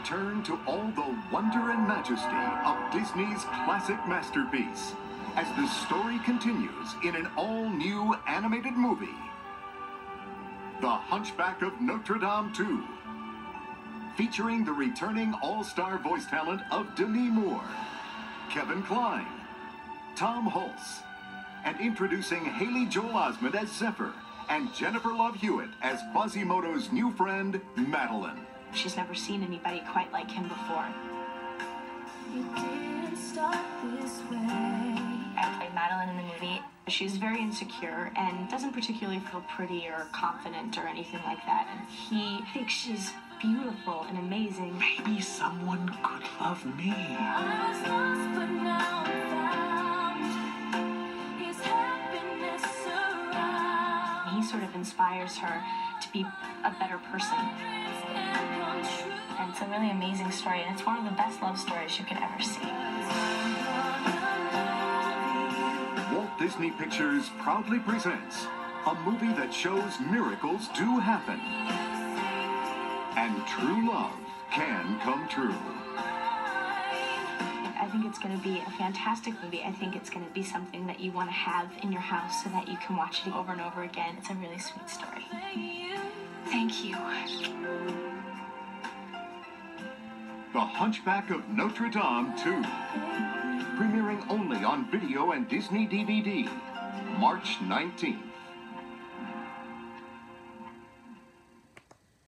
return to all the wonder and majesty of Disney's classic masterpiece as the story continues in an all-new animated movie, The Hunchback of Notre Dame 2, featuring the returning all-star voice talent of Demi Moore, Kevin Kline, Tom Hulce, and introducing Haley Joel Osment as Zephyr and Jennifer Love Hewitt as Quasimodo's new friend, Madeline. She's never seen anybody quite like him before. I played Madeline in the movie. She's very insecure and doesn't particularly feel pretty or confident or anything like that. And he thinks she's beautiful and amazing. Maybe someone could love me. He sort of inspires her to be a better person. And it's a really amazing story, and it's one of the best love stories you could ever see. Walt Disney Pictures proudly presents a movie that shows miracles do happen. And true love can come true. I think it's going to be a fantastic movie. I think it's going to be something that you want to have in your house so that you can watch it over and over again. It's a really sweet story. Thank you. The Hunchback of Notre Dame 2. Premiering only on video and Disney DVD, March 19th.